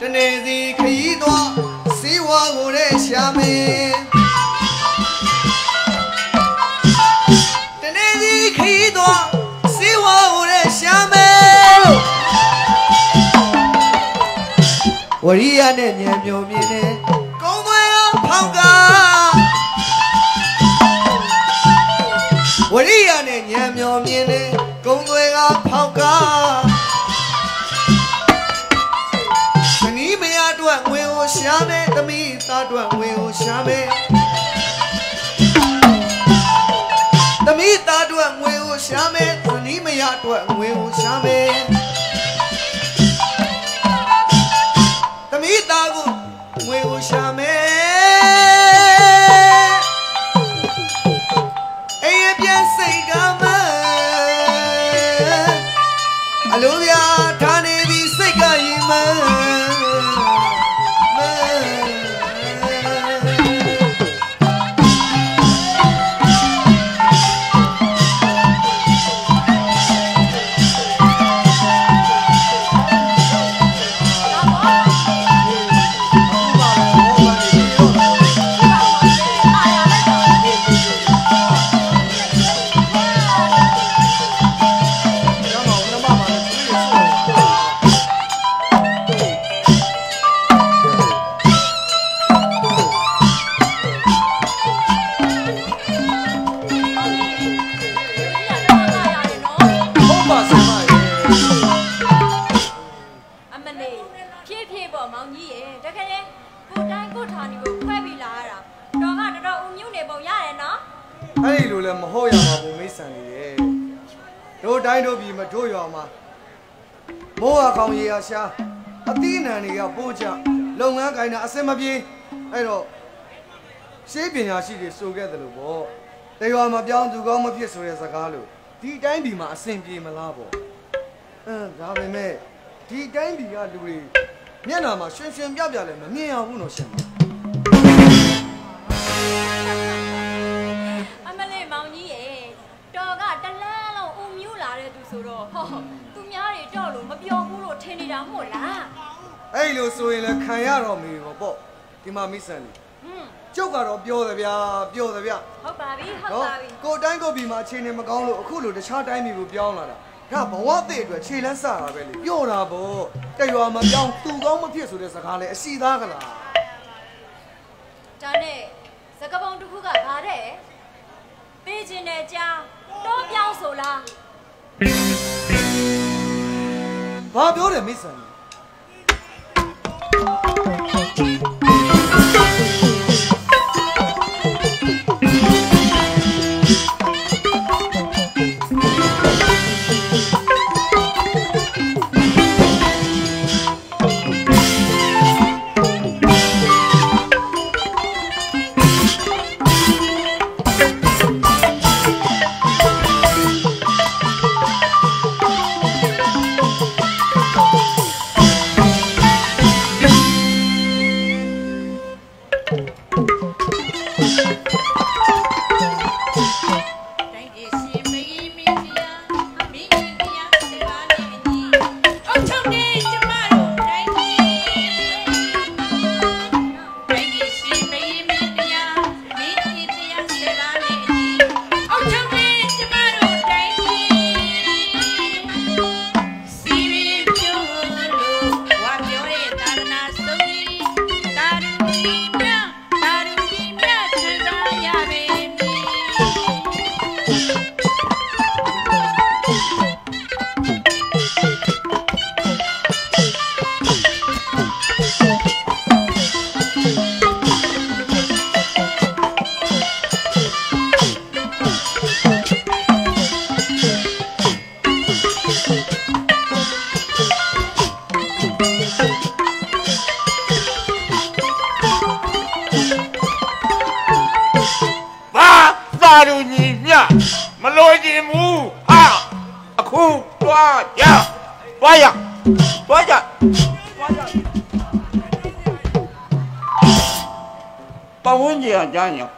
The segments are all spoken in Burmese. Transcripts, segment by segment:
တနေ့စီခရီးသွားစီဝါကိုတဲ့ရှာမယ်တနေ့စီခရီးသွားစီဝါကိုတဲ့ရှာမယ်ဝရိယနဲ့ဉာဏ်မျောမြင်တဲ့ကုန်းသွဲအောင်ဖောက်ကဝရိယနဲ့ဉာဏ်မျောမြင်တဲ့ကုန်းသွဲကဖောက်က ရှာမယ်သမီးသားအတွက်ငွေကိုရှာမယ်သမီးသားအတွက်ငွေကိုရှာမယ်သနီးမရအတွက်ငွေကိုရှာမယ်သမီးသားကိုငွေကိုရှာမယ် ပြေအဲ့တော့ရှေးပညာရှိတွေဆိုခဲ့တယ်လို့ပေါ့တရွာမှာပြောင်းသူကောင်းမဖြစ်ဆိုတဲ့စကားလို့ဒီတိုင်းပြည်မှာအစင်ပြေမလားပေါ့အင်းဒါပေမဲ့ဒီတိုင်းပြည်ကလူတွေမျက်နှာမှာရှင်ရှင်ပြပြလည်းမမြင်ရဘူးနော်ရှင်မအမလေးမောင်ကြီးရေတော်ကတလန်းလုံးဦးမြုပ်လာတဲ့သူဆိုတော့ဟောသူများတွေတော့လို့မပြောဘူးလို့ထင်နေတာမဟုတ်လား အဲ့လိုဆိုရင်လည်းခံရတော့မေပေါ့ပေါ့ဒီမှာမိတ်ဆန်ကြီးဟွန်းကျုပ်ကတော့ပြောတယ်ဗျာပြောတယ်ဗျာဟုတ်ပါပြီဟုတ်နော်ပါပြီကိုတိုင်းကိုပြည်မှာအခြေအနေမကောင်းလို့အခုလိုတခြားတိုင်းပြည်ကိုပြောင်းလာတာဒါဘဝအသေးအတွက်ခြေလန်းစတာပဲလေပြောတာပေါ့တရွာမပြောင်းသူကောင်းမဖြစ်ဆိုတဲ့စကားလေအရှိသားကလားဒါနဲ့စကပုံတစ်ခုကဗါတဲ့ပေးခြင်းတဲ့ကြောင်းတော့ပြောင်းဆိုလားဘာပြောတယ်မိတ်ဆန် ကြီးတို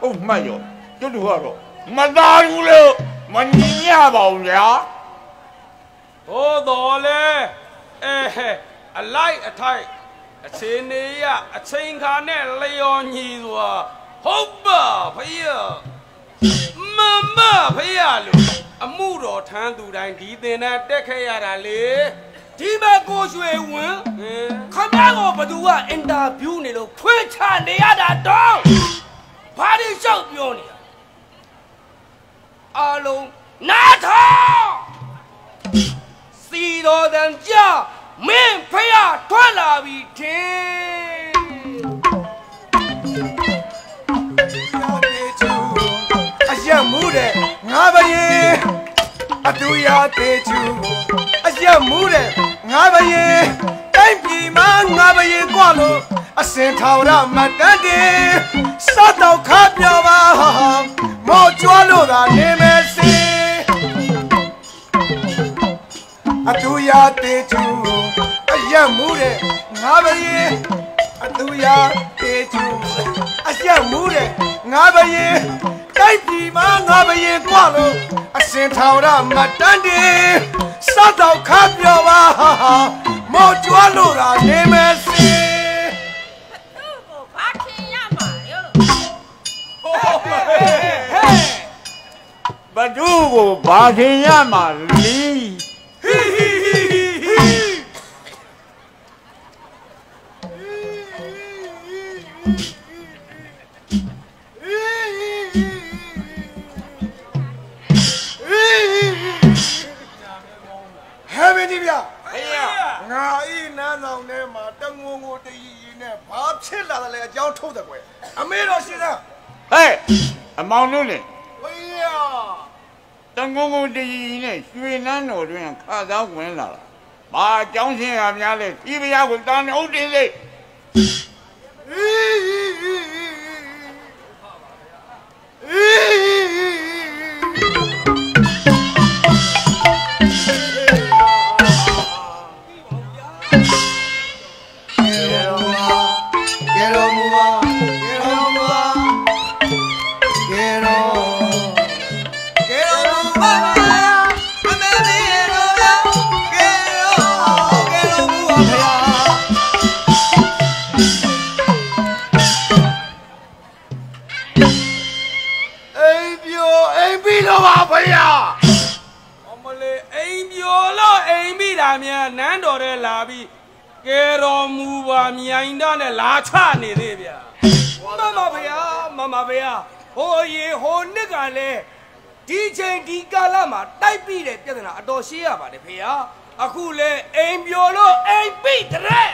ဟုတ်မှတ်ရောကျွတ်တို့ကတော့မသားဘူးလို့မညီညပါဘူးဗျာဟိုတော်လေအဲအလိုက်အထိုက်အချိန်နေရအချိန်ခါနဲ့လျော်ညီစွာဟုတ်ပါဖေရမမဖေရလို့အမှုတော်ထမ်းသူတိုင်းဒီတင်နဲ့တက်ခဲ့ရတာလေဒီမဲ့ကိုရွှေဝင်းဟင်ခမရကိုဘသူကအင်တာဗျူးနေလို့ဖွင့်ချနေရတာတော့ ဘာတွေလျှောက်ပြောနေရအားလုံးနားထောင်စီတော်တန်ကြမင်းဖះထွက်လာပြီထင် အရက်မူးတဲ့ငါဘရင်အတူရသေးချူအရက်မူးတဲ့ငါဘရင်တိုင်းပြည်မှာငါဘရင်กว่าလို့ အစင်ထောင်ရမတတ်တယ်စတော့ခါပြောပါမောကျွားလို့သာနေမယ်စီအတူရသေးချူအရက်မူးတဲ့ငါဘရင်အတူရသေးချူအရက်မူးတဲ့ငါဘရင်တိုက်ပြည်မှာငါဘရင်กว่าလို့အစင်ထောင်ရမတန်တယ်စတော့ခါပြောပါမောကျွားလို့သာနေမယ်စီ ဘဒုကိုဘာထင်ရမှာလီဟီဟီဟီဟီဟီဟဲ့မင်းကြီးဗျဖေရငါဤနန်းဆောင်ထဲမှာတငုံကိုတရီရီနဲ့ဘာဖြစ်လာတယ်လဲအကြောင်းထုတ်တယ်ကွယ်အမေတော်ရှင်သာ ဟဲ့အမောင်တို့လေဝေးရတန်ကုန်ကုန်တကြီးနဲ့ရွှေနန်းတော်တွင်ခါသားဝင်လာတာဘာအကြောင်းရှင်းရများလဲဒီဘုရားကိုတန်နေဟုတ်တယ်လေ ဒီချိန်ဒီကာလမှာတိုက်ပြီးတဲ့ပြဿနာအတော်ရှင်းရပါတယ်ဖေဟာအခုလဲအိမ်ပြိုလို့အိမ်ပိတဲ့ဟဲ့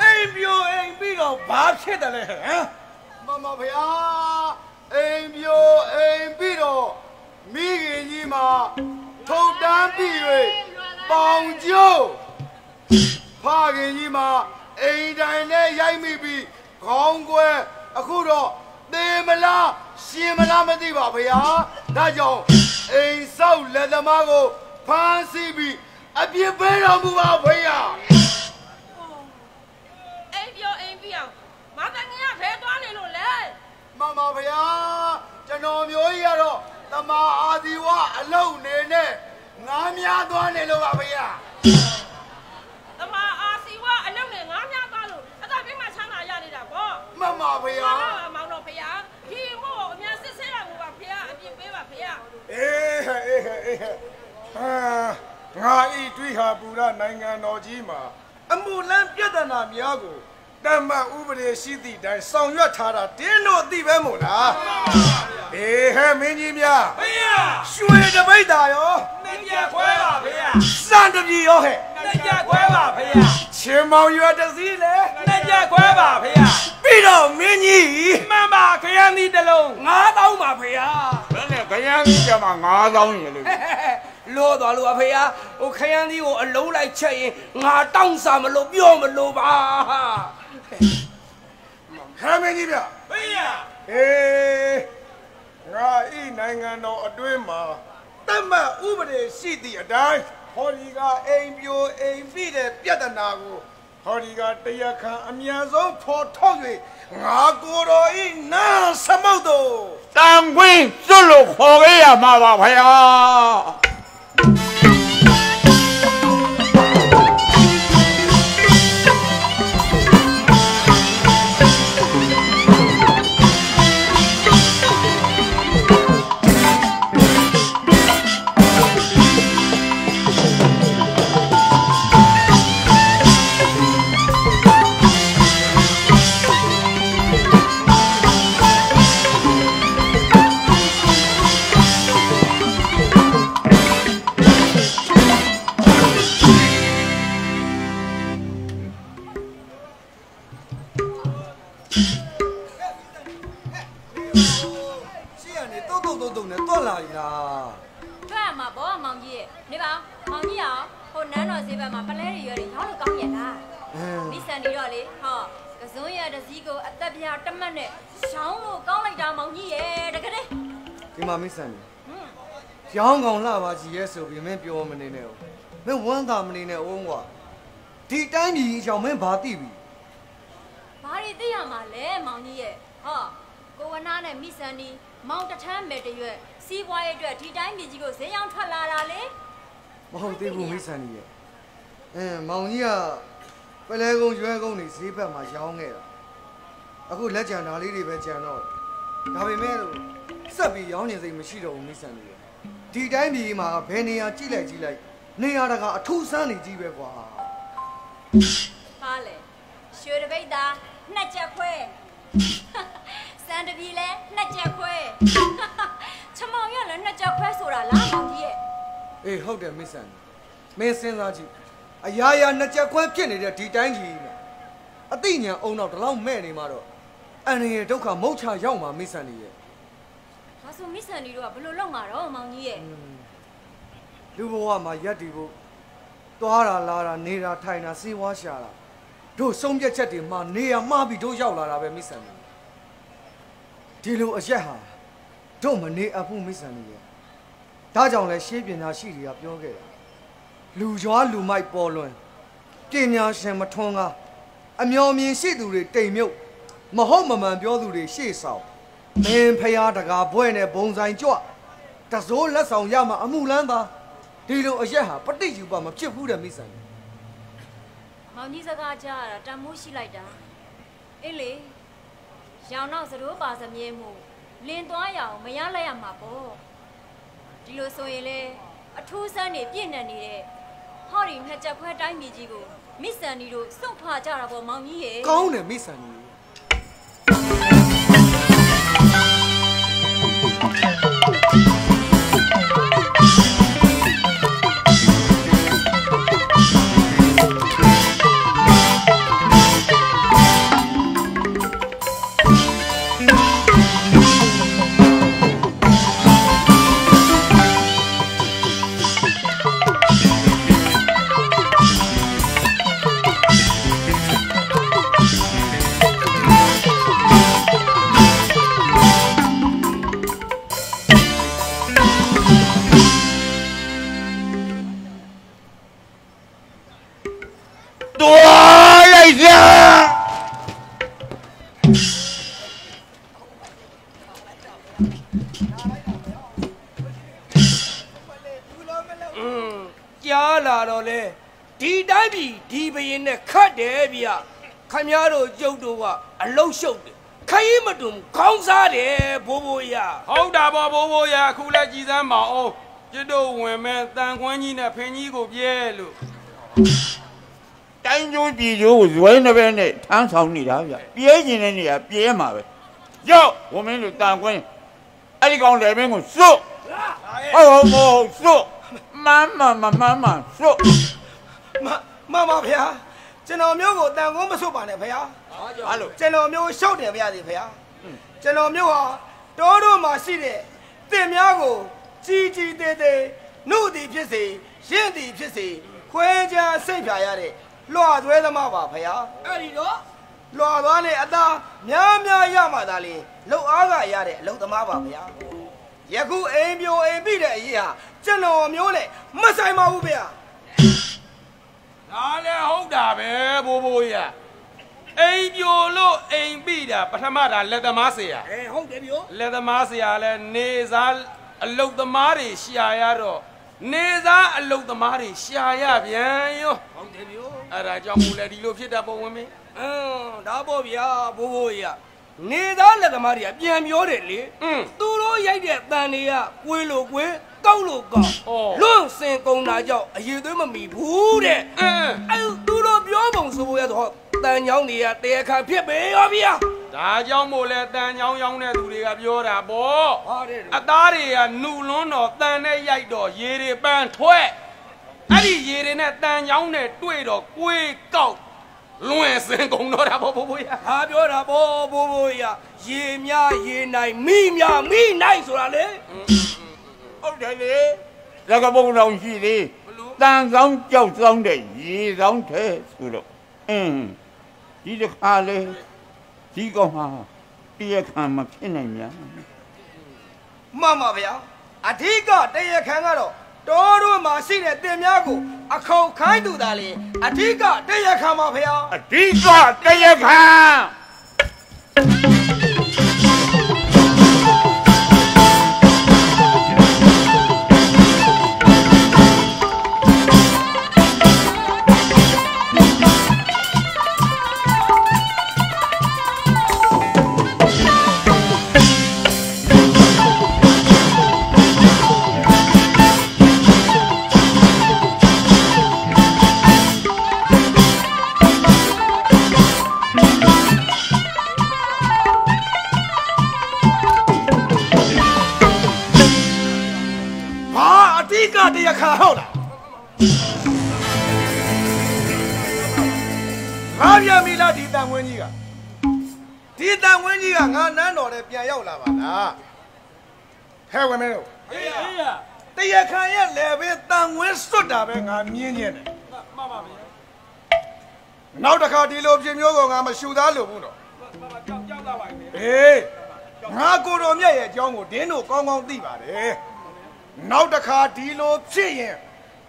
အိမ်ပြိုအိမ်ပြီးတော့ဘာဖြစ်တယ်လဲဟမ်မမဖေဟာအိမ်ပြိုအိမ်ပြီးတော့မိခင်ကြီးမှာထုံတန်းပြီး၍ပေါင်ကျိုးဖခင်ကြီးမှာအိမ်တိုင်းနဲ့ရိုက်မိပြီးခေါင်းကွဲအခုတော့ သေမလားရှင်မလားမသိပါဖေဟာဒါကြောင့်အိမ်ဆောက်လက်သမားကိုဖမ်းဆီးပြီးအပြစ်ပေးတော်မူပါဖေဟာအိမ်ပြောအိမ်ပြအောင်မတန်ငင်ကဖဲသွားနေလို့လေမမဗျာကျွန်တော်မျိုးကြီးကတော့တမာအာဒီဝအလုံနေနဲ့ငားများသွားနေလို့ပါဗျာတမအာစီဝအလုံးနဲ့ငါးများသားလို့အသာပြင်းမှချမ်းသာရနေတာဗောမမဗျာ အာမောင်တော်ဖေဟာဒီမို့အများစစ်ဆေးရမှာပါဖေဟာအပြစ်ပေးပါဖေဟာ အေးဟဲ့အေးဟဲ့အေးဟဲ့ဟာငါဤတွေးဟာပူရနိုင်ငံတော်ကြီးမှာအမှုလန်းပြဿနာများကိုတမတ်ဥပဒေရှိသည့်တိုင်ဆောင်ရွက်ထားတာတင်းတို့သိပဲမို့လားအေးဟဲ့မင်းကြီးများဖေရရွှေတပိတ်တာရောနှစ်ပြခွဲပါဖေရစံတပြီရောဟဲ့နှစ်ပြခွဲပါဖေရချင်းမောင်ရွယ်တစ်စည်းလေနှစ်ပြခွဲပါဖေရပြီးတော့မင်းကြီးမှန်ပါခရမ်းသီးတစ်လုံးငါးတောင်းပါဖေဟာဘယ်နဲ့ ခရမ်းကြီးကမှ9000ရေလေလို့သွားလို့ပါဖေဟာဟိုခရမ်းသီးကိုအလုံးလိုက်ချက်ရင်ငါတောင်းစားမလို့ပြောမလို့ပါဟဲ့မင်းကြီးဗျဖေရအေးငါဤနိုင်ငံတော်အတွင်းမှာတတ်မှတ်ဥပဒေရှိသည့်အတိုင်းဟောဒီကအိမ်ပြိုအိမ်ဖိတဲ့ပြဿနာကို ဟောဒီကတရားခံအမြန်ဆုံးဖော်ထုတ်၍ငါကိုယ်တော်ဤနာသမုတ်တော်တန်ခွင်းစွတ်လို့ခေါ်ခဲ့ရမှာပါဗျာ လဲတွေရွယ်တွေရောင်းလို့ကောင်းရဲ့လားအင်းမိဆန်ဒီတော့လေဟောကစုံရတစည်းကိုအသက်ပြားတမတ်နဲ့ရောင်းလို့ကောင်းလိုက်တာမောင်ကြီးရဲ့တကယ်ဒီမှာမိတ်ဆန်နေဟွန်းရောင်းကောင်လှပါကြီးရဲ့ဆိုပြီးမင်းပြောမနေနဲ့ဦးမင်းဝမ်းသာမနေနဲ့ဦးကွာဒီတိုင်းပြည်အကြောင်းမင်းဘာသိပြီဘာတွေသိရမှာလဲမောင်ကြီးရဲ့ဟောကိုဝနာနဲ့မိဆန်ဒီမောင်တထမ်းမဲ့တရွက်စီးပွားရေးအတွက်ဒီတိုင်းပြည်ကြီးကိုဈေးရောင်းထွက်လာတာလေမဟုတ်သေးဘူးမိတ်ဆန်ကြီးရဲ့ အင်းမောင်ကြီးကပလဲကုန်းရွဲကုန်းနေဈေးဘက်မှာရောင်းခဲ့တာအခုလက်ကြံဓာလေးတွေပဲကြံတော့တယ်ဒါပေမဲ့လို့စက်ပြီးရောင်းနေစိတ်မရှိတော့ဘူးမိတ်ဆန်ကြီးရဲ့ဒီတိုင်းပြည်မှာဘယ်နေရာကြည့်လိုက်ကြည့်လိုက်နေရာတကာအထူးဆန်းနေကြီးပဲကွာဟာလေရွှေတပိတ်သားနှစ်ချက်ခွဲစံတပြီလဲနှစ်ချက်ခွဲချမောင်ရလည်းနှစ်ချက်ခွဲဆိုတာလားမောင်ကြီးရဲ့အေးဟုတ်တယ်မိတ်ဆန်မင်းစဉ်းစားကြည့် အရာရာနှစ်ချက်ခွဲဖြစ်နေတဲ့ဒီတိုင်းကြီးနဲ့အသိဉာဏ်အုံတော့ဒီလောက်မဲ့နေမှာတော့အန်ရဒုက္ခမုတ်ချရောက်မှာမိတ်ဆန်ကြီးရဲ့ဒါဆိုမိဆန်ဒီတို့ကဘယ်လိုလုပ်မှာတော့မောင်ကြီးရဲ့လူဘဝမှာရက်တည်ဖို့သွားတာလာတာနေတာထိုင်တာစေးဝါးရှာတာတို့ဆုံးဖြတ်ချက်တွေမှာနေရာမှားပြီးတို့ရောက်လာတာပဲမိတ်ဆန်ကြီးဒီလိုအရက်ဟာတို့မနေအပ်ဘူးမိတ်ဆန်ကြီးရဲ့ဒါကြောင့်လဲရှေးပညာရှိတွေကပြောခဲ့တာ လူကြွားလူမိုက်ပေါ်လွင်ပညာရှင်မထွန်းကားအမျော်မြင်ရှိသူတွေတိမ်မြုပ်မဟုတ်မမှန်ပြောသူတွေရှေ့ဆောင်မင်းဖျားတကာဘွဲ့နဲ့ဘုံဆိုင်ကြွတစိုးလက်ဆောင်ရမှာအမှုလန်းသားဒီလိုအရက်ဟာပဋိယူပမဖြစ်ဘူးတဲ့မိတ်ဆန်ကြီးမောင်ကြီးစကားကြားရတာတန်မိုးရှိလိုက်တာအေးလေရောင်တော့သတို့ပါစမြဲမှုလင်းသွားရအောင်မရလိုက်ရမှာပေါ့ဒီလိုဆိုရင်လေအထူးဆန်းနေပြည့်နေနေတဲ့ ဟောဒီနှစ်ချက်ခွဲတိုင်းပြည်ကြီးကိုမိဆန်ဒီတို့စွန့်ခွာကြတာပေါ့မောင်ကြီးရဲ့ကောင်းတယ်မိတ်ဆန်ကြီး တွားလိုက်စမ်းอืมကြားလာတော့လေဒီတိုင်းပြည်ဒီဘရင်နဲ့ခတ်တယ်ဗျခမည်းတော်ကျုပ်တို့ကအလုတ်ရှုပ်တယ်ခရီးမတွန်ခေါင်းစားတယ်ဘိုးဘိုးရဟုတ်တာပေါ့ဘိုးဘိုးရအခုလက်ကြည်စမ်းပါအောင်ကျွတ်တို့ဝင်မဲ့တန်ခွန်းကြီးနဲ့ဖင်ကြီးကိုပြဲလို့ တိုင်းကျိုးပြည်ကျိုးကိုဇွဲနှစ်ဘက်နဲ့ထမ်းဆောင်နေတာဗျပြဲကျင်တဲ့နေရာပြဲမှာပဲရောက်ဝမင်းတို့တန်ခွင်းအဲ့ဒီကောင်လည်းမင်းကိုစွတ်ဟုတ်ဟုတ်ဟုတ်စွတ်မမ်းမမမမ်းမစွတ်မမမဖေဟာကျွန်တော်မျိုးကိုတန်ကုန်းမဆုတ်ပါနဲ့ဖေဟာအဲ့လိုကျွန်တော်မျိုးရှောက်တယ်ဗျာဒီဖေဟာကျွန်တော်မျိုးဟာတောတို့မှာရှိတဲ့တင်များကိုကြီးကြီးသေးသေးနှုတ်သည်ဖြစ်စေရင့်သည်ဖြစ်စေခွဲခြားစိတ်ဖြာရတဲ့ လွှတ်သွဲသမားပါဖယားအဲ့ဒီတော့လွှတ်သွားနဲ့အသားများများရမှသာလေလှုပ်အားကရတဲ့အလုပ်သမားပါဖယားယခုအိမ်ပြိုအိမ်ပြီတဲ့အရေးဟာကျွန်တော်မျိုးနဲ့မဆိုင်ပါဘူးဗျာဒါလည်းဟုတ်တာပဲဘိုးဘိုးရအိမ်ပြိုလို့အိမ်ပြီတာပထမတာလက်သမားဆရာအဲဟုတ်တယ်ဗျိုလက်သမားဆရာလည်းနေစားအလုတ်သမားတွေရှာရတော့နေသားအလုတ်သမားတွေရှာရပြန်ရောဟုတ်တယ်ဗျို အဲ့ဒါကြောင့်မို့လဲဒီလိုဖြစ်တာပုံဝင်မင်းအင်းဒါပေါ့ဗျာဘိုးဘိုးရနေသားလက်သမားတွေကပြန်ပြောတယ်လေอืมသူတို့ရိုက်တဲ့တန်တွေကကွေးလို့ကွေးကောက်လို့ကောက်ဩလွန့်စင်ကုန်တာကြောင့်အရေးသွေးမမီဘူးတဲ့အင်းအဲသူတို့ပြောပုံဆိုဖို့ရတော့တန်ချောင်းတွေကတရားခံဖြစ်ပေရောဗျာဒါကြောင့်မို့လဲတန်ချောင်းရောင်းတဲ့သူတွေကပြောတာပေါ့ဟုတ်တယ်အသားတွေကနှုလွန်းတော့တန်နဲ့ရိုက်တော့ရေတွေပန်းထွက် အဲ့ဒီရေတွေနဲ့တန်ချောင်းနဲ့တွေ့တော့ကွေးကောက်လွင်စင်ကုန်တော့တာပေါ့ဘိုးဘိုးရဟာပြောတာပေါ့ဘိုးဘိုးရရေများရေနိုင်မိများမိနိုင်ဆိုတာလေဟုတ်တယ်လေလက်ကပုံတော်ရှိသေးဘလို့တန်ဆောင်ကြောက်ဆောင်တဲ့ရေဆောင်ထဲဆိုတော့အင်းဒီတစ်ခါလေဒီကောင်ဟာတရားခံမဖြစ်နိုင်များမှန်ပါဗျာအဓိကတရားခံကတော့ တော်တို့မှာရှိတဲ့တင်များကိုအခေါက်ခိုင်းသူသားလေအဓိကတရားခံပါဗျာအဓိကတရားခံ ရှူသားလို့ဘူးတော့မှန်ပါကြောက်ကြောက်လာပါပြီအေးငါကိုတော်မြတ်ရဲ့အကြောင်းကိုဒင်းတို့ကောင်းကောင်းသိပါတယ်နောက်တစ်ခါဒီလိုဖြစ်ရင်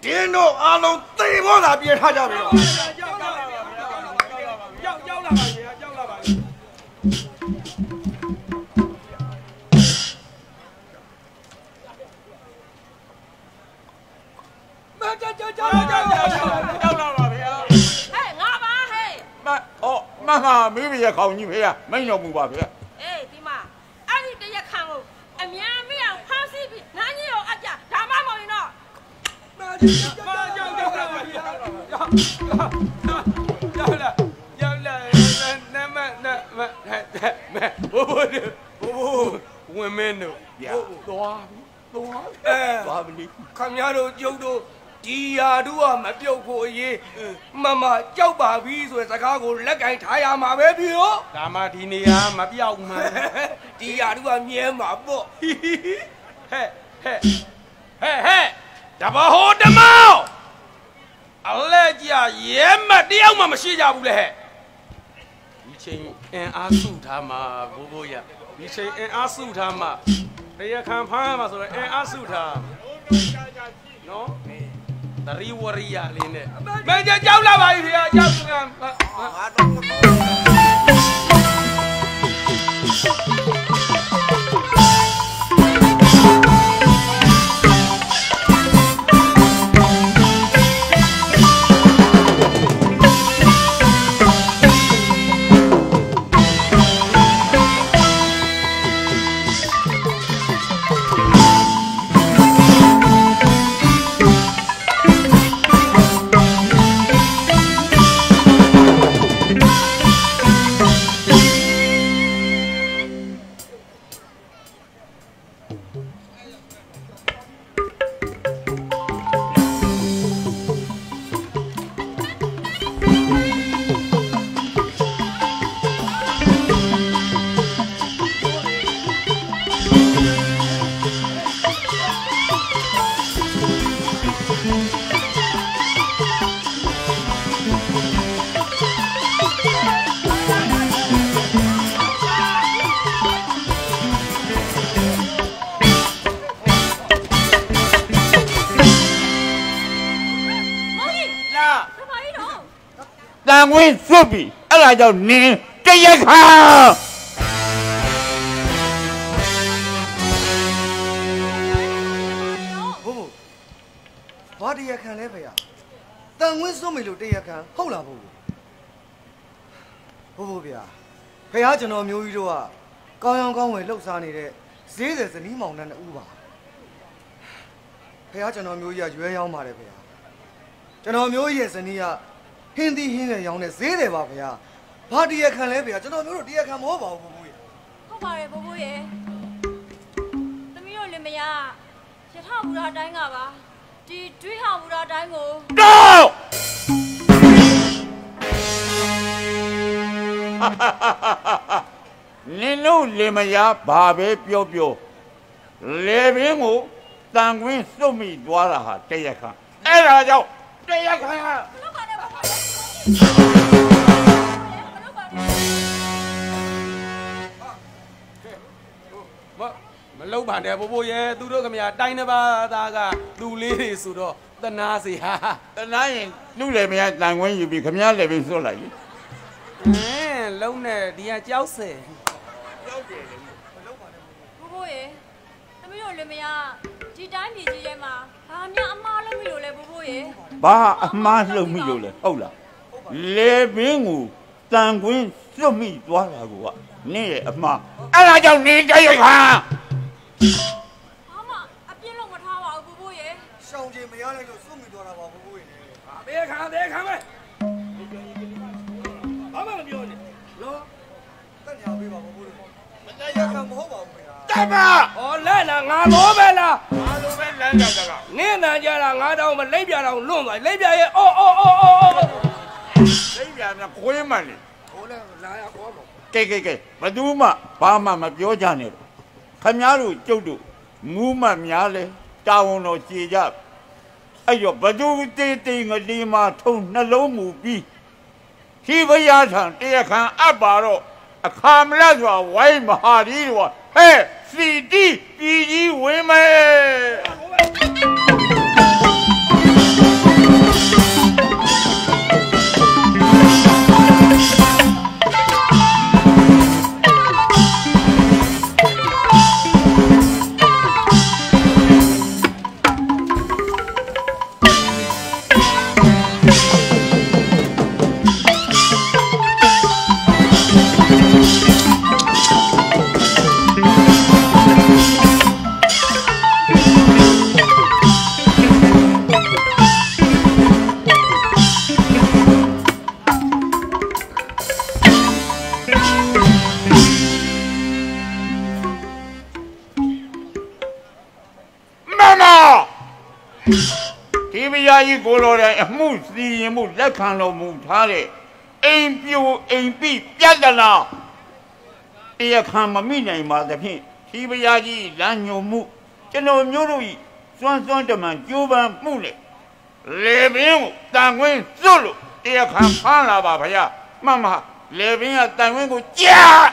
ဒင်းတို့အားလုံးသိဖို့သာပြေထားကြပြီတော့ကြောက်လာပါဗျာကြောက်ကြောက်လာပါဗျာကြောက်လာပါဗျာမကြောက်ကြောက်ကြောက်ကြောက်ကြောက် အော်မမမင်းမရခေါင်ကြီးဖေးမိန်တော်မူပါဗျာအေးဒီမှာအဲ့ဒီတရားခံကိုအမြန်မအောင်ဖမ်းဆီးပြီးနားကြီးကိုအကြဒါမှမဟုတ်ရင်တော့မကြောက်ကြောက်လာပါဗျာကြောက်ကြောက်လာကြောက်လာနမနမမဘိုးဘိုးဘိုးဘိုးဝင်မင်းတို့ဗျာသွားသွားအဲသွားပြီခမရတို့ကျုပ်တို့ ဒီယာတို့ကမပြုတ်ဖို့အရေးမမကြောက်ပါပြီဆိုတဲ့စကားကိုလက်ကင်ထားရမှာပဲပြီရောဒါမှဒီနေရာမပြောက်မှန်ဒီယာတို့ကမြဲမှာပေါ့ဟဲ့ဟဲ့ဟဲ့ဟဲ့တဘဟိုတမောအလဲကြရဲမတယောက်မှမရှိကြဘူးလေဟဲ့ဒီချိန်အင်အားစုထားမှာဘိုးဘိုးရဒီချိန်အင်အားစုထားမှာတရားခံဖမ်းမှာဆိုတော့အင်အားစုထားနော် တရီဝရိယလေးနဲ့မင်းကြောက်လာပါပြီခင်ဗျာကြောက်ကံငါတော့မောင် ကြောင့်နင်းတရားခံဘို့ဘို့ဘာတရားခံလဲဖေရတန်ဝင်းစွန့်မေလို့တရားခံဟုတ်လားဘို့ဘို့ဘို့ဗျာဖေရကျွန်တော်မျိုးကြီးတို့ကကောင်းရောင်ကောင်းဝယ်လှုပ်ရှားနေတဲ့ဈေးတယ်ဇနီးမောင်နှံတူပါဖေရကျွန်တော်မျိုးကြီးကရွယ်ရောင်းပါတယ်ဖေရကျွန်တော်မျိုးကြီးရဲ့ဇနီးကဟင်းသီးဟင်းငယ်ရောင်းတဲ့ဈေးတယ်ပါဖေရ ဘာတရားခံလဲဖေရကျွန်တော်မျိုးတို့တရားခံမဟုတ်ပါဘူးဘို့ဘို့ရဟုတ်ပါတယ်ဘိုးဘိုးရဲ့သမီးတို့လင်မယားရထဘူရာတိုင်းကပါဒီတွေးဟဘူရာတိုင်းကိုတော့နင်တို့လေမယားဘာပဲပြောပြောလေပင်ကိုတန်ခွင်းစွတ်မိသွားတာဟာတရားခံအဲ့ဒါကြောင့်တရားခံမလုပ်ပါနဲ့ဘိုးဘိုးရေ လုံးပါနဲ့ဘိုးဘိုးရဲ့သူတို့ကမတိုင်းတစ်ပါးသားကသူလေးတွေဆိုတော့တနာစီဟာတနာရင်လူလည်းမရတန်ခွင်းယူပြီးခမည်းလည်းပြီးစွတ်လိုက်လေဟင်းလုံးနဲ့ဒီကကြောက်စဲဘိုးဘိုးရေသမီးတို့လွင်မယားဒီတိုင်းပြည်ကြီးထဲမှာဘာများအမားလုံးမလို့လဲဘိုးဘိုးရေဘာအမှားလုံမိလို့လဲဟုတ်လားလေဘင်းကိုတန်ခွင်းစွတ်မိသွားတာကနင့်ရဲ့အမှားအဲ့ဒါကြောင့်နေတရားခံဘာ မှအပြစ်လုံးမထားပါဘူးဘိုးဘိုးရေရှောင်းချင်းမရလိုက်လို့စွတ်မိသွားတာပါဘိုးဘိုးရေဘေးခံဘေးခံပဲဘာမှမပြောနဲ့နော်တက်ညာပေးပါဘိုးဘိုးရေမတရားခံမဟုတ်ပါဘူးခင်ဗျာတမဟောလက်နာငါလောပဲလားအားလုံးပဲလမ်းကြတာကနင်းနံကြတာငါတောင်းမလိမ့်ပြတောင်လွန့်သွားလိမ့်ပြရဲ့အော်အော်အော်အော်အော်လိမ့်ပြန်ခွေးမှန်လေဟိုလဲလာရခေါ်တော့ကဲကဲကဲဘသူမှဘာမှမပြောကြနဲ့တော့ ခမည်းတော်ကျုပ်တို့မူးမှတ်များလဲတာဝန်တော်ကြည်ကြအဲ့တော့ဘသူတေးတေးငလီမာထုံနှလုံးမူပြီးခိဗယာထံတရားခံအပ်ပါတော့အခါမလတ်စွာဝိုင်းမဟာဒီတော်ဟဲ့စီတီပြည်ကြီးဝင်းမဲမ ဒီမယာကြီးကိုလိုတဲ့အမှုစီရင်မှုလက်ခံတော်မူထားတဲ့အိမ်ပြိုအိမ်ပိပြတ်တလားတရားခံမမိနိုင်ပါသဖြင့်ဒီမယာကြီးလမ်းညွန်မှုကျွန်တော်မျိုးတို့ဤစွမ်းစွမ်းတမန်ကြိုးပမ်းမှုနဲ့လေပင်ကိုတန်ခွင်းစွတ်လို့တရားခံဖမ်းလာပါဗျာမှန်ပါလေပင်ကတန်ခွင်းကိုကြား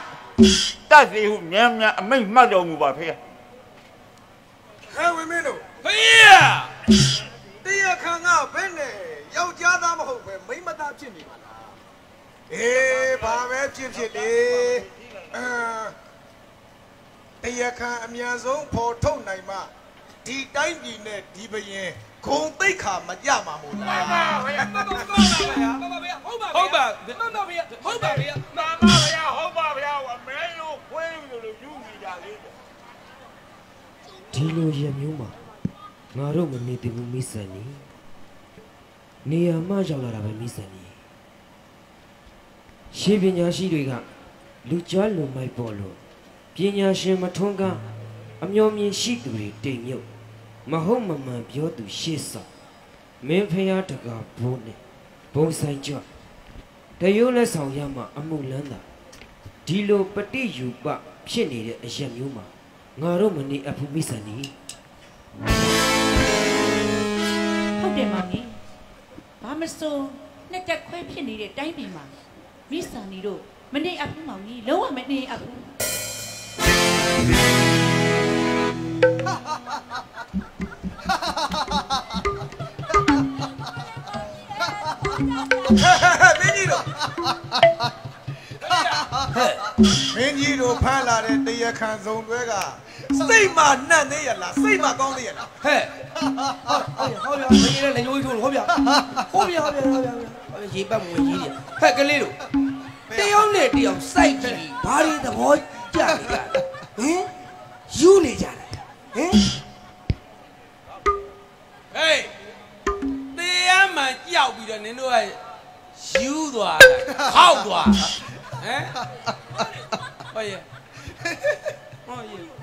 တတ်စီဟုမြန်မြန်အမိတ်မှတ်တော်မူပါဖေဟဲဝင်မင်းတို့ဖေးရ တရားခံကဘယ်နဲ့ယောက်ျားသားမဟုတ်ပဲမိန်းမသားဖြစ်နေပါလားအေးဘာပဲဖြစ်ဖြစ်လေအဲတရားခံအမြန်ဆုံးပေါ်ထုတ်နိုင်မှဒီတိုင်းပြည်နဲ့ဒီဘရင်ဂုံတိတ်ခါမကြမှာမို့လားမမဗျာမမဗျာဟုတ်ပါဟုတ်ပါမမဗျာဟုတ်ပါဗျာမာမဗျာဟုတ်ပါဗျာအမဲလို့ခွေးလို့လို့ယူနေကြလေဒီလိုရမျိုးမှာ ငါတို့မနေသေးဘူးမိဆန်နီနေရာမှရောက်လာတာပဲမိဆန်နီရှေးပညာရှိတွေကလူကြားလူမိုက်ပေါ်လို့ပညာရှင်မထွန်းကားအမျော်မြင်ရှိသူတွေတိမ်မြုပ်မဟုတ်မမှန်ပြောသူရှေ့ဆောင်မင်းဖျားတကာဘိုးနဲ့ဘုံဆိုင်ကြွတရုပ်လက်ဆောင်ရမှအမှုလန်းတာဒီလိုပฏิယူပဖြစ်နေတဲ့အရက်မျိုးမှာငါတို့မနေအပ်ဘူးမိဆန်နီ ဟုတ်တယ်မောင်ကြီးဘာမစိုးနှစ်တက်ခွဲဖြစ်နေတဲ့တိုင်းပြည်မှာမိဆန်နီတို့မနေအပ်ဘူးမောင်ကြီးလုံးဝမနေအပ်ဘူးမင်းကြီးတို့မင်းကြီးတို့ဖမ်းလာတဲ့တရားခံစုံတွဲက စိတ်မှနှံ့သေးရလားစိတ်မှကောင်းသေးရလားဟဲ့ဟောဗျာမင်းလည်းလက်ညှိုးထိုးလို့ဟောဗျာဟောဗျာဟောဗျာဟောဗျာဟောဗျာရေပတ်မဝင်ကြီးတယ်ဟဲ့ကလေးတို့တယောက်နဲ့တယောက်စိုက်ကြည့်ပြီးဘာတွေသဘောကျနေကြလဲဟင်ယူနေကြတယ်ဟင်ဟေးတရားမှန်ကြောက်ပြီးတော့နင်တို့ကယူသွားတာခောက်သွားဟမ်ဟုတ်ရဲ့ဟုတ်ရဲ့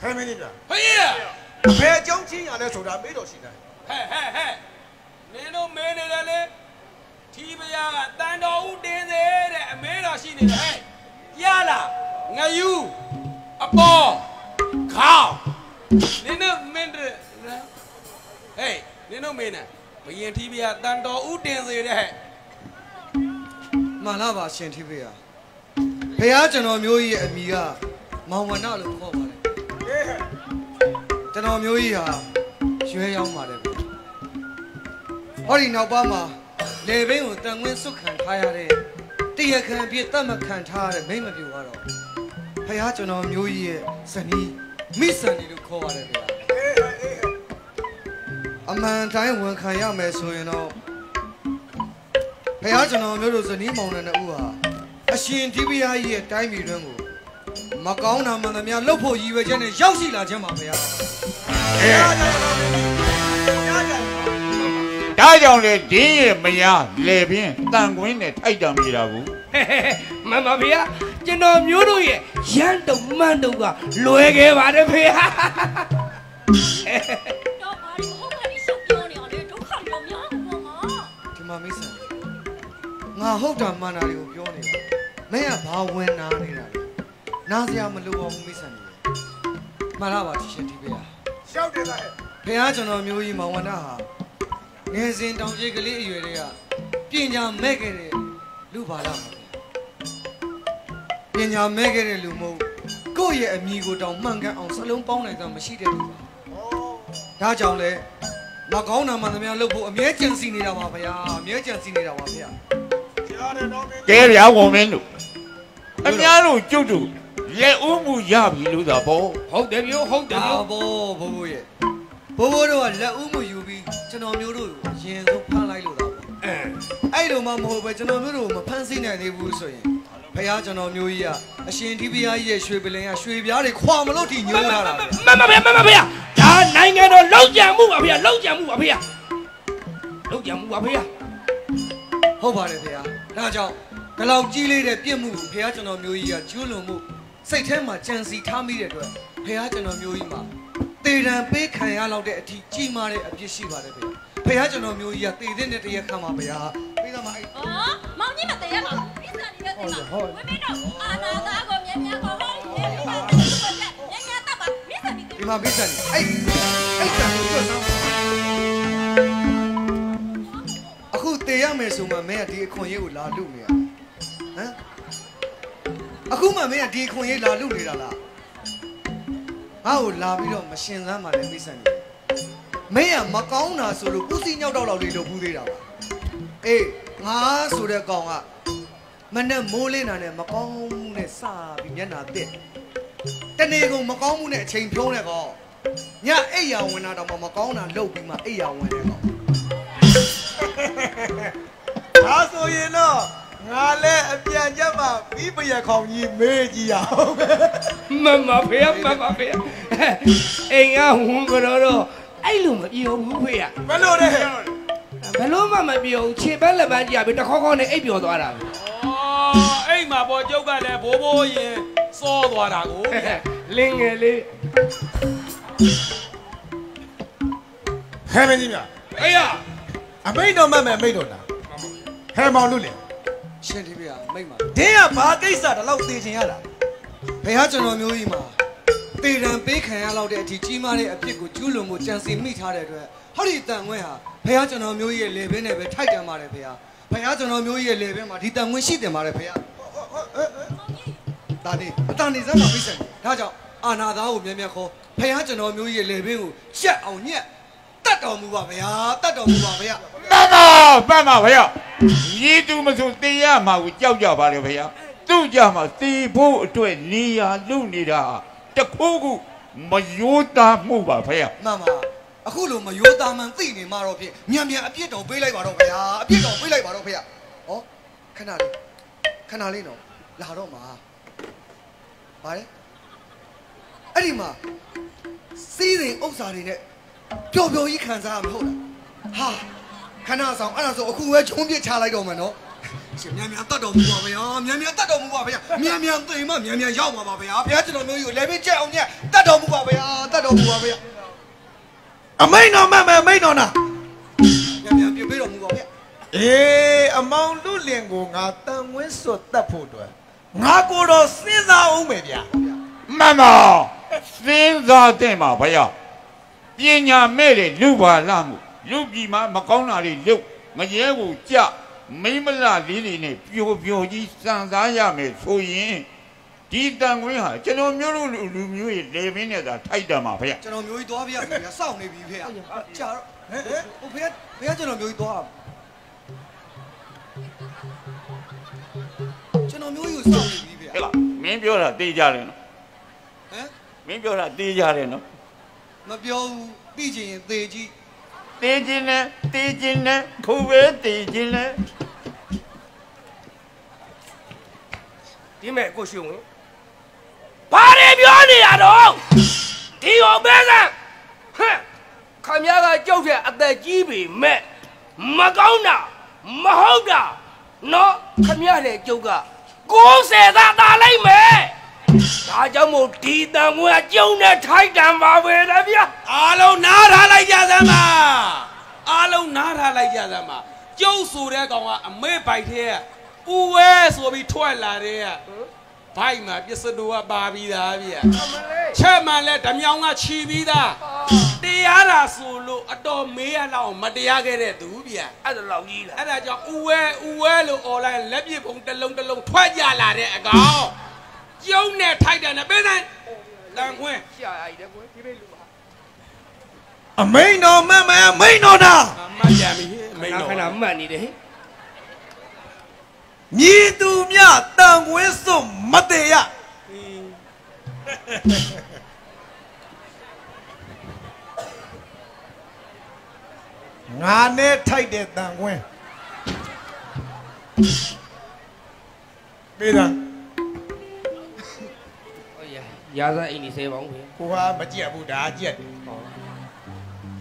ဟဲ့မင်းကြီးဗျာဖေးရဘယ်အကြောင်းချင်းရလဲဆိုတာမေးတော့ရှိတယ်ဟဲ့ဟဲ့ဟဲ့နင်တို့မင်းနေတယ်လေဒထီးပရားကတန်တော်ဦးတင်းစေတဲ့အမဲတော်ရှိနေတယ်ဟဲ့ရလားငယူအပေါ်ခေါင်းနင်တို့မင်းတို့နော်ဟေးနင်တို့မင်းနဲ့ဘယင်ထီးပရားတန်တော်ဦးတင်းစေတဲ့ဟဲ့ မှန်လားပါရှင်ထိဖေရဖះကျွန်တော်မျိုးကြီးရဲ့အမိကမောင်ဝနလို့ခေါ်ပါတယ်ကျွန်တော်မျိုးကြီးဟာရွှဲရောက်ပါတယ်ဗျဟောဒီနောက်ပါမှာလေဘင်းကိုတန်ခွင်းစွတ်ခံထားရတဲ့တရခံအဖြစ်တတ်မခံထားရတဲ့မိမ့်မပြူကတော့ဖះကျွန်တော်မျိုးကြီးရဲ့ဇနီးမိဆန်ဒီလို့ခေါ်ပါတယ်ဗျအမှန်တိုင်းဝန်ခံရမယ်ဆိုရင်တော့ ဖះကျွန်တော်မျိုးတို့ဇနီးမောင်နှံနှစ်ဦးဟာအရှင်ဒီပီယာကြီးရဲ့တိုင်းပြည်တွင်းကိုမကောင်းတာမှန်သမျှလှုပ်ဖို့ရည်ရွယ်ချက်နဲ့ရောက်ရှိလာခြင်းပါဗျာဒါကြောင့်လေဒင်းရဲ့မယားလေပြင်းတန်ကွင်းနဲ့ထိုက်တံမိတာကိုမှန်ပါဗျာကျွန်တော်မျိုးတို့ရဲ့ရန်တုံမှန်တုံကလွယ်ခဲ့ပါတယ်ဖေဟာတော့ဘာလို့ဟုတ်ကဲ့ရှောက်ပြောနေအောင်လဲဒုက္ခပြောများဘူးပေါ့ငါဒီမှာမိတ်ဆန် ငါဟုတ်တာမှန်တာတွေကိုပြောနေတာမင်းကဘာဝင်နာနေတာလဲနားစရာမလိုပါဘူးမိတ်ဆန်တွေမှန်လားပါဒီရှင်ဒီပီယာရှောက်တယ်ကဲဖះကျွန်တော်မျိုးကြီးမောင်ဝန္ဒဟာငယ်စဉ်တောင်ကြီးကလေးအရွယ်တွေကပညာမဲ့ခဲ့တဲ့လူပါလားပါပညာမဲ့ခဲ့တဲ့လူမဟုတ်ကိုယ့်ရဲ့အမိကိုတောင်မှန်ကန်အောင်စလုံးပေါင်းနိုင်တာမရှိတဲ့လူပါဒါကြောင့်လဲမကောင်းတာမှန်သမျှလုပ်ဖို့အမြဲကြံစီနေတာပါဗျာအမြဲကြံစီနေတာပါဗျာ ကြားတယ်တော့မင်းကဲဗျာဝန်မင်းတို့အများတို့ကျုပ်တို့လက်ဦးမှုရပြီလို့သာပေါ့ဟုတ်တယ်ပြောဟုတ်တယ်ဒါပြောဘောဘိုးဘိုးရဲ့ဘိုးဘိုးတို့ကလက်ဦးမယူပြီးကျွန်တော်မျိုးတို့ကိုရင်ဆုံးဖမ်းလိုက်လို့တော့အဲအဲ့လိုမှမဟုတ်ပဲကျွန်တော်မျိုးတို့ကိုမဖမ်းဆီးနိုင်သေးဘူးဆိုရင်ဖះကျွန်တော်မျိုးကြီးကအရှင်ဒီပီယာကြီးရဲ့ရွှေပလင်ကရွှေပြားတွေခွာမလို့ထိညိုးလာတာပဲမှန်ပါဗျာမှန်ပါဗျာဒါနိုင်ငံတော်လောက်ကြံမှုပါဗျာလောက်ကြံမှုပါဗျာလောက်ကြံမှုပါဗျာဟုတ်ပါတယ်ဖះ ဒါကြောင့်ဒီလောက်ကြီးလေးတဲ့ပြစ်မှုကိုဖះကျွန်တော်မျိုးကြီးကကျူးလွန်မှုစိတ်ထဲမှာကြံစီထားမိတဲ့အတွက်ဖះကျွန်တော်မျိုးကြီးမှာတေတံပေးခံရလောက်တဲ့အထိကြီးမားတဲ့အပြစ်ရှိပါတယ်ဖះဖះကျွန်တော်မျိုးကြီးကတေတဲ့နဲ့တရက်ခံပါဗျာပြီးတော့မှအဲ့ဟာမောင်ကြီးမတည့်ရပါဘူးပြဿနာတွေပဲသိမှာဝိမင်းတို့အာနာသားကိုမြန်မြန်ခေါ်ဟောမြန်မြန်တက်မြန်မြန်တက်ပါမိစနီဒီမှာပြီးစံနေအဲ့အဲ့တန်ကိုကျွတ် မယ်ဆိုမှမင်းကဒီအခွင့်အရေးကိုလာလူနေရဟမ်အခုမှမင်းကဒီအခွင့်အရေးလာလူနေတာလားငါ့ကိုလာပြီးတော့မရှင်စမ်းမှလည်းပြီးစံနေမင်းကမကောင်းတာဆိုလို့ပူစီညောက်တော့လောက်လေးလုပ်ဘူးသေးတာပါအေးငါဆိုတဲ့ကောင်ကမနဲ့မိုးလင်းတာနဲ့မကောင်းမှုနဲ့စပြီးမျက်နှာတက်တနေ့ကုန်မကောင်းမှုနဲ့အချိန်ဖြုံးတဲ့ကောညအိပ်ယာဝင်တာတော့မကောင်းတာလုပ်ပြီးမှအိပ်ယာဝင်တယ်ကော ဒါဆိုရင်တော့ငါလည်းအပြန်ချက်မှပြီးပရခေါင်ကြီးမေးကြည့်ရအောင်ပဲမှန်ပါဗျာမှန်ပါဗျာအိမ်ကဝန်ကတော့တော့အဲ့လိုမပြောဘူးဖေရဘယ်လိုလဲဘယ်လို့မှမပြောဘူးခြေပက်လက်ပန်းကြည့်ရပြီတစ်ခေါက်ခေါက်နဲ့အိပ်ပျော်သွားတာပဲအော်အိမ်မှာပေါ်ကျုပ်ကလည်းဘိုးဘိုးရင်စောသွားတာကိုလင်းငယ်လေးဟဲမင်းကြီးများအေးရ အမိတ်တော်မှတ်မယ်အမိတ်တော်တာဟဲမောင်လို့လေရှင်ဒီပြမိတ်ပါဒင်းကဘာကိစ္စတလောက်သိချင်ရတာဘယ်ဟာကျွန်တော်မျိုးကြီးမှာတေတံပေးခံရလောက်တဲ့အထိကြီးမားတဲ့အပြစ်ကိုကျူးလွန်မှုကြံစီမိထားတဲ့အတွက်ဟောဒီတန်ခွင့်ဟာဘယ်ဟာကျွန်တော်မျိုးကြီးရဲ့လေဘင်းနဲ့ပဲထိုက်တန်ပါတယ်ဘယ်ဟာဘယ်ဟာကျွန်တော်မျိုးကြီးရဲ့လေဘင်းမှာဒီတန်ခွင့်ရှိတင်ပါတယ်ဘယ်ဟာဒါနေအတန်နေစမ်းမှာပြည့်စံဒါကြောင့်အာနာသားကိုမြန်မြန်ခေါ်ဘယ်ဟာကျွန်တော်မျိုးကြီးရဲ့လေဘင်းကိုရှက်အောင်ညက် တတ်တော်မူပါဗျာတတ်တော်မူပါဗျာမှန်ပါမှန်ပါဗျာရီသူမဆိုတေးရမှာကိုကြောက်ကြပါလေဗျာသူ့ကြမှာတေးဖို့အတွက်နေရလူနေတာတခုခုမယိုးသားမှုပါဗျာမှန်ပါအခုလိုမရိုးသားမှန်သိနေမှာတော့ဖြင့်မြန်မြန်အပြစ်တော်ပေးလိုက်ပါတော့ဗျာအပြစ်တော်ပေးလိုက်ပါတော့ဖေ။ဟောခဏလေးခဏလေးနော်လာတော့မှာဗါလဲအဲ့ဒီမှာစီးရင်ဥစ္စာတွေနဲ့ ပျော်ပျော်ကြီးခံစားရမှာဟုတ်လားဟာခဏဆောင်အဲ့ဒါဆိုအခုပဲချုံးပြစ်ချလိုက်တော့မယ်နော်ရှင်မြန်မြန်တတ်တော်မူပါဗျာမြန်မြန်တတ်တော်မူပါဗျာမြန်မြန်သိမှမြန်မြန်ရောက်မှာပါဗျာဘုရားကျွန်တော်မျိုးကြီးကိုလည်းပဲကြက်အောင်ညက်တတ်တော်မူပါဗျာတတ်တော်မူပါဗျာအမိတ်တော်မှတ်မယ်အမိတ်တော်နာမြန်မြန်ပြပေးတော်မူပါဗျာကအေးအမောင်လူလင်ကိုငါတန်ဝင်းစွတ်တတ်ဖို့အတွက်ငါကိုယ်တော့စဉ်းစားအောင်မယ်ဗျာမှန်ပါစဉ်းစားတဲ့မှာဗျာ ပညာမဲ့တဲ့လူပါလာမှုလူပြည်မှာမကောင်းတာတွေလုပ်မရဲကိုကြမိမ့်မလလေးတွေနဲ့ပျော်ပျော်ကြီးစံစားရမယ်ဆိုရင်ဒီတန်ခွင်းဟာကျွန်တော်မျိုးလူလူမျိုးရဲ့လေပင်းနဲ့သာထိုက်တယ်မှာဗျာကျွန်တော်မျိုးကြီးသွားပြရမယ်ဗျာစောင့်နေပြီဖေ။ကြာတော့ဟဲ့ဟဲ့ဟိုဖေကဖေကကျွန်တော်မျိုးကြီးသွားကျွန်တော်မျိုးကြီးကိုစောင့်နေပြီဖေဟဲ့လားမင်းပြောတာတေးကြတယ်နော်ဟမ်မင်းပြောတာတေးကြတယ်နော် မပြောဘူးပြီးချင်ရင်သေကြီးတေးခြင်းနဲ့တေးခြင်းနဲ့ခုပဲတေးခြင်းနဲ့ဒီမဲ့ကိုရှိဝင်ဘာတွေပြောနေရတော့ဒီအောင်ပဲစမ်းဟဲ့ခမရကကြောက်တဲ့အသက်ကြီးပြီမဲ့မကောင်းတာမဟုတ်တာနော်ခမရတဲ့ကျုပ်က90သာတာလိုက်မယ် ဒါကြောင့်မို့ဒီတန်ငွေကျုံနဲ့ထိုက်တန်ပါပဲလေဗျာအားလုံးနားထားလိုက်ကြစမ်းပါအားလုံးနားထားလိုက်ကြစမ်းပါကျုပ်ဆိုတဲ့ကောင်ကအမေပိုက်ထဲကဦးဝဲဆိုပြီးထွက်လာတဲ့ကဘိုက်မှာပစ္စတိုကပါပြီးသားဗျချက်မှန်လဲဓမြောင်ကခြီးပြီးသားတရားတာဆိုလို့အတော်မေးရလောက်မတရားခဲ့တဲ့သူဗျအဲ့ဒါလောက်ကြီးလားအဲ့ဒါကြောင့်ဦးဝဲဦးဝဲလို့ online လက်ပြပုံတစ်လုံးတစ်လုံးထွက်ကြလာတဲ့အကောင် ကျုံနဲ့ထိုက်တယ်နဲ့ပေးဆိုင်လန်ခွင်းရှာရည်တယ်ကွယ်ဒီပေးလူပါအမိန်တော်မမအမိန်တော်တာအမတ်ပြန်ပြီအမိန်ခဏတော်ခဏမှတ်နေတယ်ဟဲ့မြည်သူမြတန်ဝင်းစွတ်မတေရငါနဲ့ထိုက်တဲ့တန်ဝင်းပြေးတာဟို ရရာဇအိမ်နေစေပါဦးခင်ကိုဟာမကြက်ဘူးဒါကြက်တယ်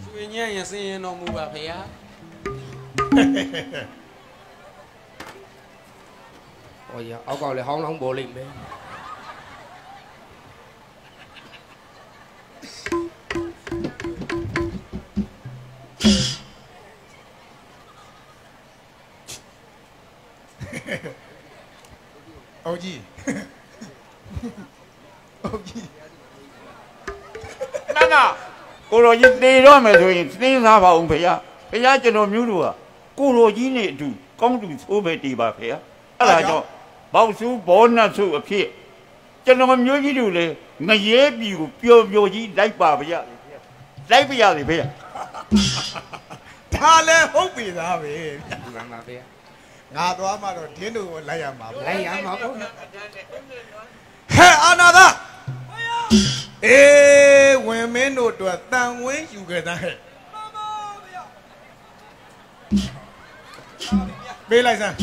ရွှေညံ့ရင်စင်းရင်တော်မူပါဖေဟာဟိုရအောက်ကလည်းဟောင်းလောင်းပေါ်လိမ့်မယ်အုတ်ကြီး ကိုတော်ကြီးတေတော့မယ်ဆိုရင်သိစားပါအောင်ဖေရဖေရကျွန်တော်မျိုးတို့ကကိုတော်ကြီးနဲ့အတူကောင်းတူသိုးပဲတည်ပါဖေရအဲ့ဒါကြောင့်ဘောက်စုဘောနတ်စုအဖြစ်ကျွန်တော်မျိုးကြီးတို့လည်းငရဲပြီကိုပျော်ပျော်ကြီးလိုက်ပါဗျာလိုက်ပါရစေဖေရဒါလည်းဟုတ်ပြီသားပဲဒီမှာပါဗျာငါသွားမှတော့ဒင်းတို့ကိုလိုက်ရမှာပေါ့လိုက်ရမှာပေါ့ဟဲ့အာနာသာအေးဝင်မင်း တို့အတွက်တန်ဝင်းယူခဲ့တာဟဲ့ပေးလိုက်စမ်း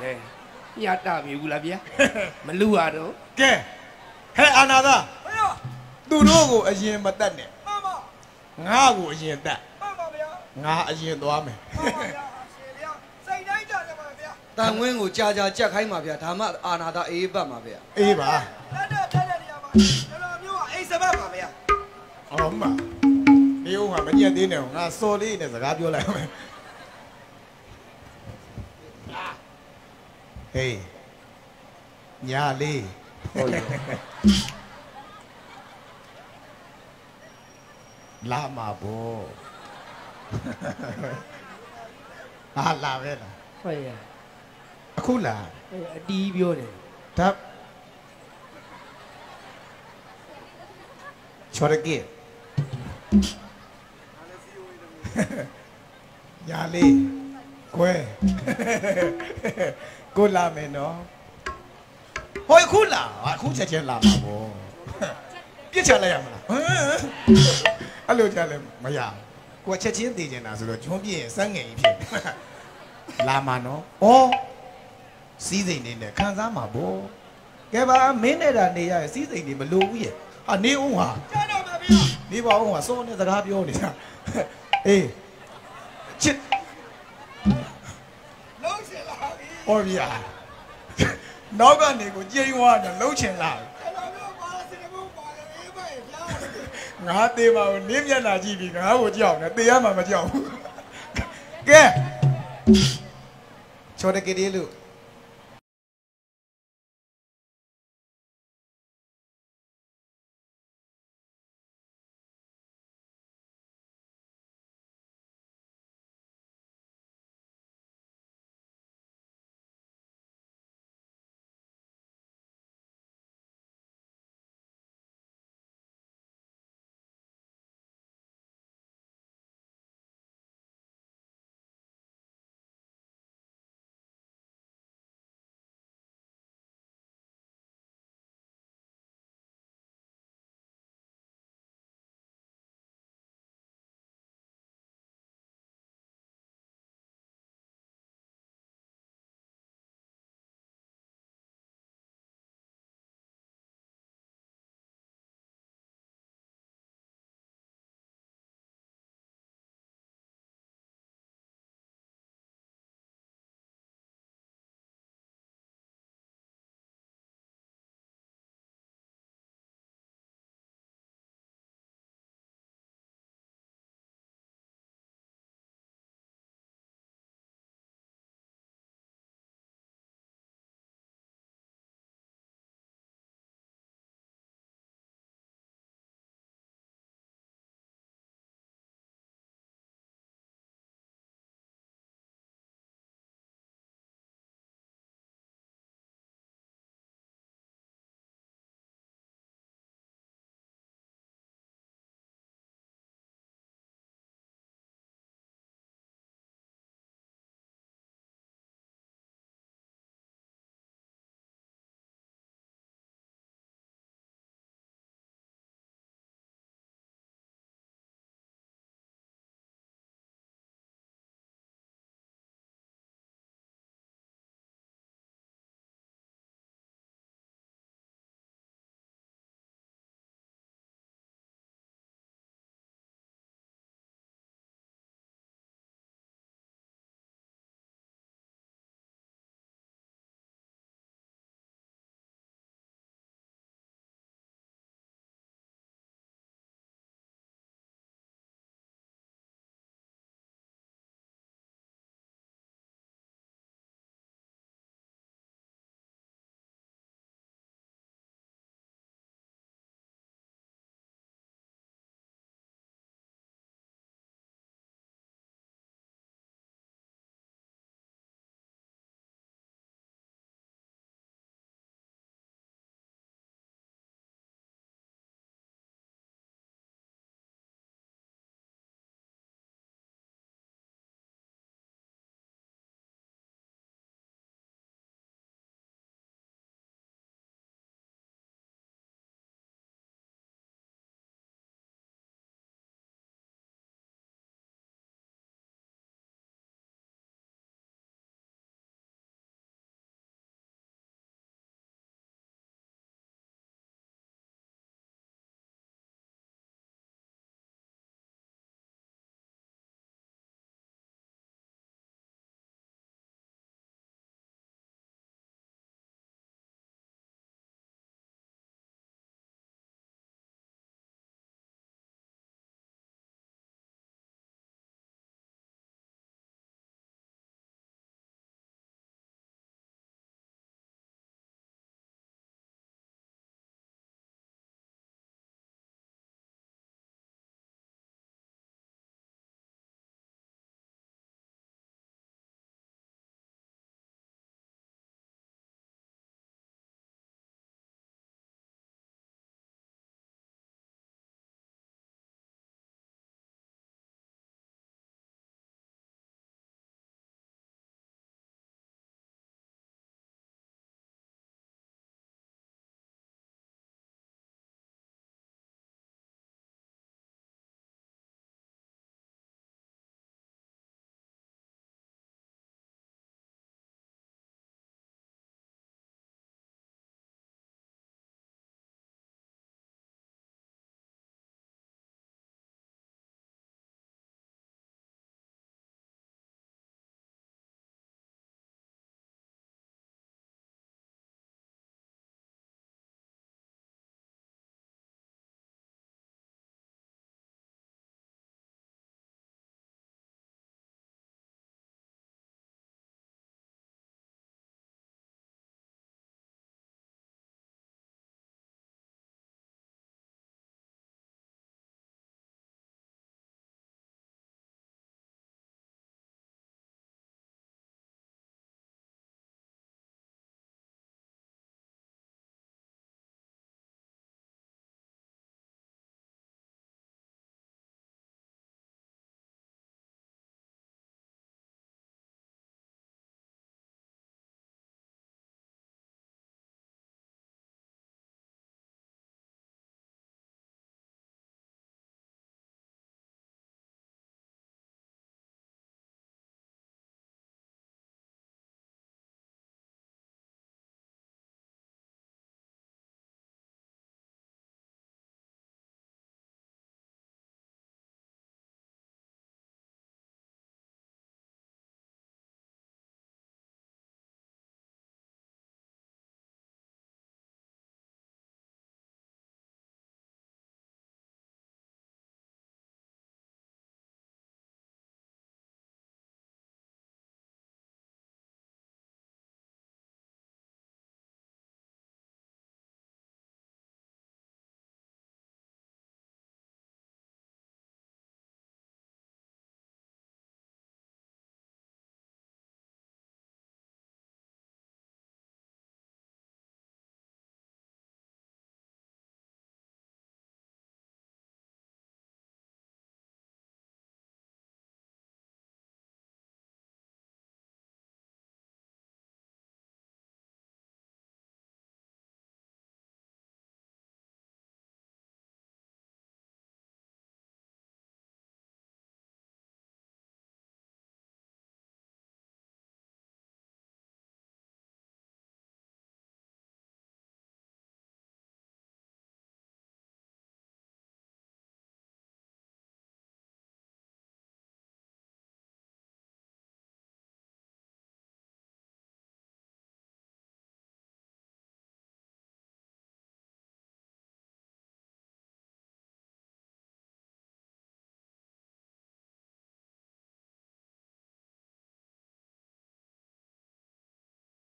ဟဲ့ညတာမြူလားဗျာမလူရတော့ကဲဟဲ့အာနာသာသူတို့ကိုအရင်မတက်နဲ့ငါ့ကိုအရင်တက်ငါအရင်သွားမယ် တန်ဝင်းကိုကြာကြာကြက်ခိုင်းပါဗျာဒါမှအာနာတာအေးပတ်ပါဗျာအေးပါအော်မဒီဦးဟာမညက်သေးနဲ့ငါစော်လေးနဲ့စကားပြောလိုက်အောင်ဟေးညာလေးဟုတ်ရလာမှာဘောဟာလာပဲလားဟုတ်ရ အခုလာအတီးပြောတယ်ဓာတ်ချော်ရကေညာလေးကွဲကိုလာမယ်နော်ဟိုအခုလာအခုချက်ချင်းလာမှာဘောပြစ်ချလိုက်ရမလားဟမ်အဲ့လိုချလဲမရဘူးကိုကချက်ချင်းတည်နေတာဆိုတော့ဂျွန်းပြည့်ရင်စမ်းငယ်ကြီးဖြစ်လာမှာနော်ဩ စီးစိမ်နေနဲ့ခံစားမှာဘောကဲပါမင်းနဲ့တာနေရရင်စီးစိမ်နေမလိုဘူးရဲ့ဟာနေဦးဟာကြားတော့ပါဗျာနေပါဦးဟာစောနဲ့စကားပြောနေတာအေးချစ်လုံးချင်လာပြီဟောဗျာနောက်ကနေကိုကြိမ်ဝါတော့လုံးချင်လာပြီငငါသေးပါဘူးနင်းမျက်နှာကြည့်ပြီးငါ့ကိုကြောက်နေသေးရမှာမကြောက်ဘူးကဲချော်တကယ်လေးလို့